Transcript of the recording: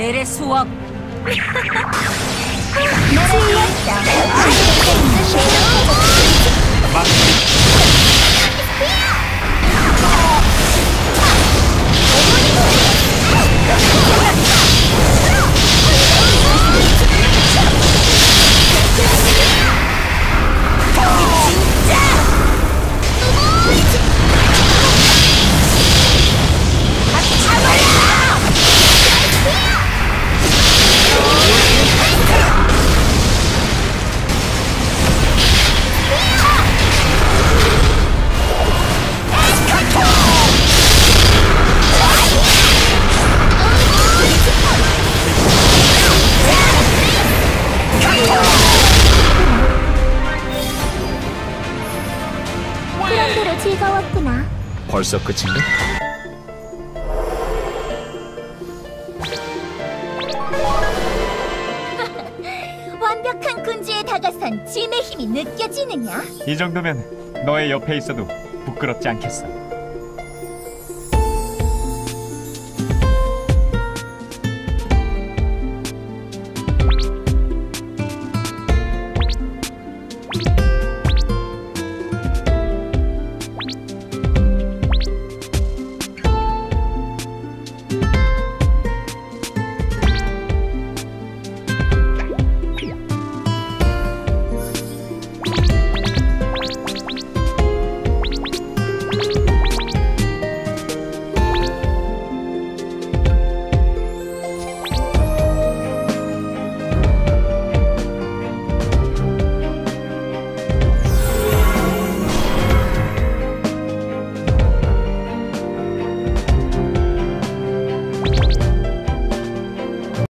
엘의 수업. 그 런대로 즐거웠구나. 벌써 끝인가? 완벽한 군주에 다가선 진의 힘이 느껴지느냐? 이 정도면 너의 옆에 있어도 부끄럽지 않겠어.